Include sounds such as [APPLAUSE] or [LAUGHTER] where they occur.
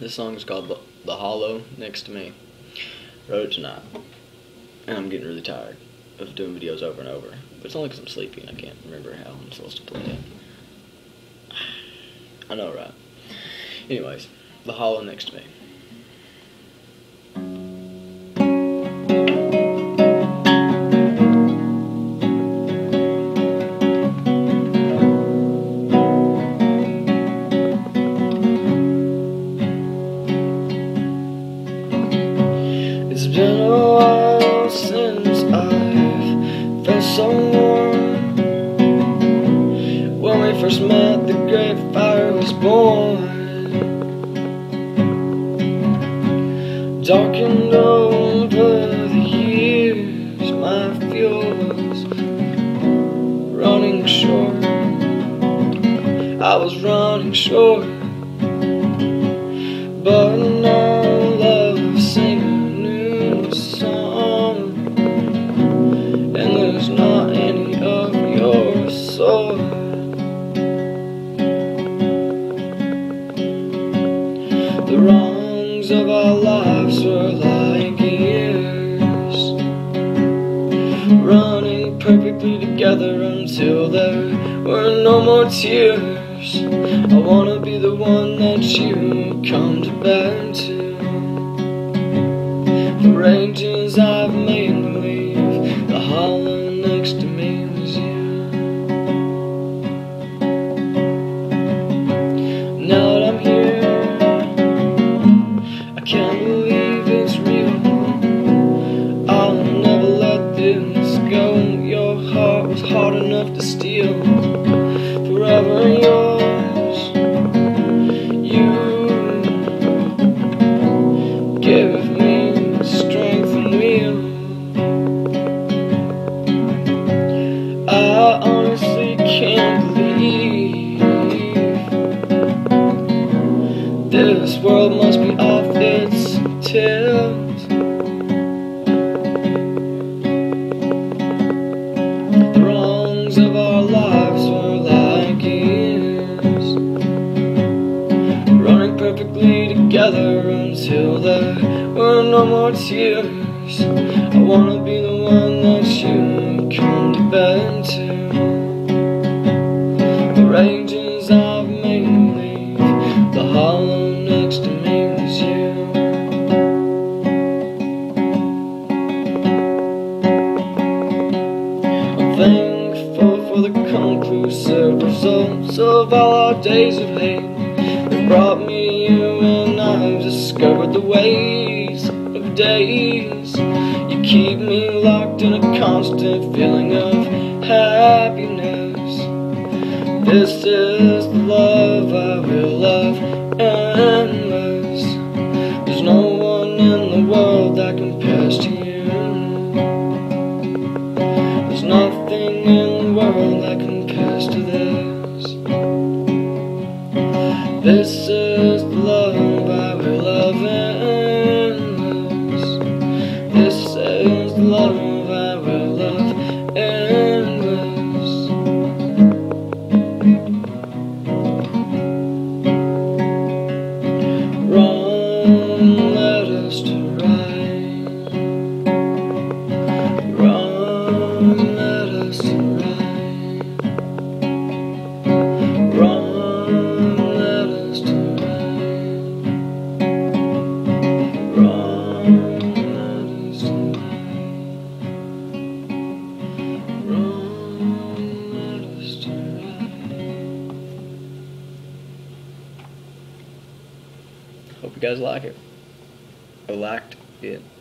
This song is called The, Hollow Next to Me. Wrote it tonight. And I'm getting really tired of doing videos over and over. But it's only because I'm sleepy and I can't remember how I'm supposed to play it. [SIGHS] I know, right? Anyways, The Hollow Next to Me. I've felt so warm. When we first met, the great fire was born. Darkened over the years, my fuel was running short. I was running short, but The wrongs of our lives were like years, running perfectly together until there were no more tears. I wanna be the one that you come to back to. The ranges I've to steal. Forever yours. You give me strength and will. I honestly can't believe this world must be off its tilt. Together until there were no more tears. I wanna be the one that you come to bed to. The ranges I've made leave the hollow next to me is you. I'm thankful for the conclusive results of all our days of hate that brought me discovered the ways of daze. You keep me locked in a constant feeling of happiness. This is love is Hope you guys like it. I liked it.